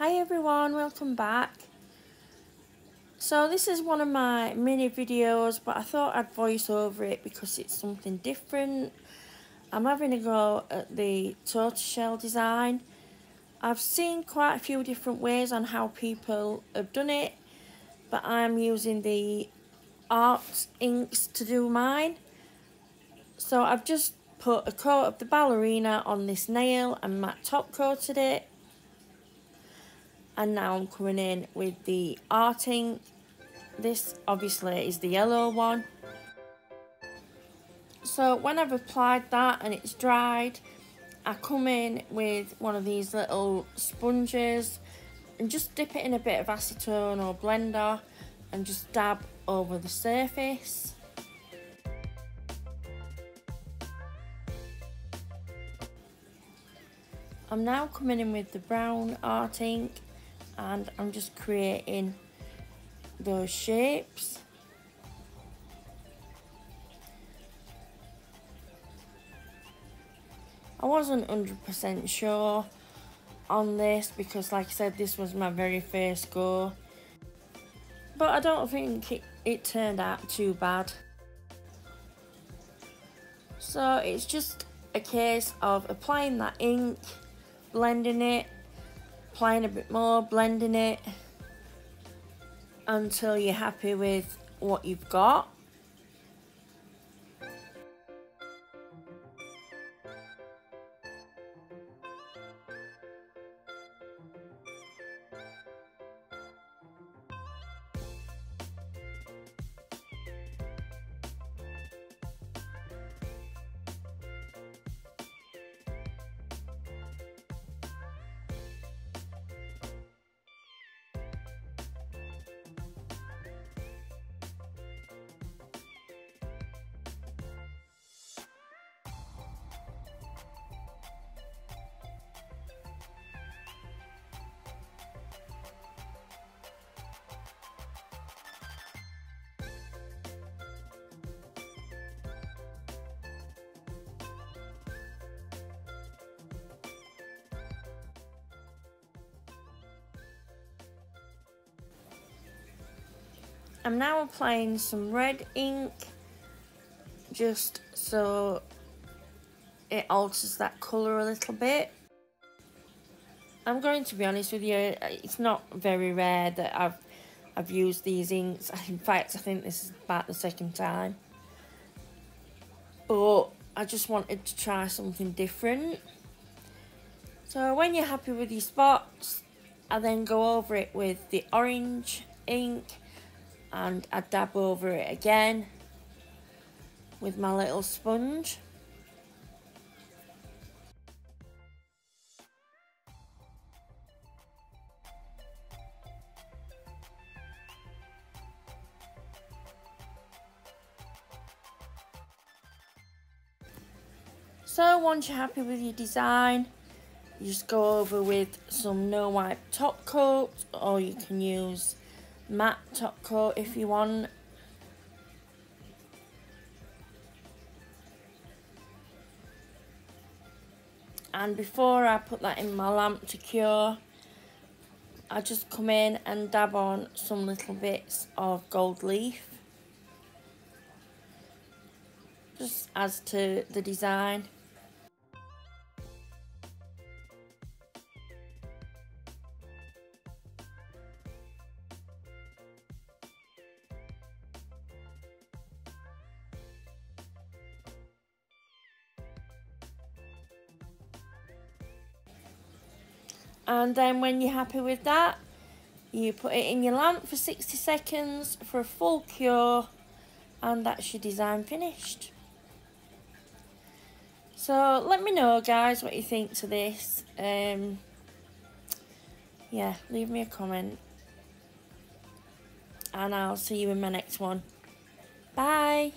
everyone, welcome back. So this is one of my mini videos but I thought I'd voice over it because it's something different. I'm having a go at the tortoiseshell design. I've seen quite a few different ways on how people have done it but I'm using the art inks to do mine. So I've just put a coat of the ballerina on this nail and matte top coated it and now I'm coming in with the art ink. This obviously is the yellow one. So when I've applied that and it's dried, I come in with one of these little sponges and just dip it in a bit of acetone or blender and just dab over the surface. I'm now coming in with the brown art ink and I'm just creating those shapes. I wasn't 100% sure on this because like I said this was my very first go but I don't think it, it turned out too bad. So it's just a case of applying that ink, blending it applying a bit more, blending it until you're happy with what you've got. I'm now applying some red ink just so it alters that colour a little bit. I'm going to be honest with you, it's not very rare that I've I've used these inks. In fact, I think this is about the second time. But I just wanted to try something different. So when you're happy with your spots, I then go over it with the orange ink and I dab over it again with my little sponge. So once you're happy with your design, you just go over with some no wipe top coat or you can use matte top coat if you want. And before I put that in my lamp to cure, I just come in and dab on some little bits of gold leaf. Just as to the design. And then when you're happy with that you put it in your lamp for 60 seconds for a full cure and that's your design finished. So let me know guys what you think to this. Um, yeah leave me a comment. And I'll see you in my next one. Bye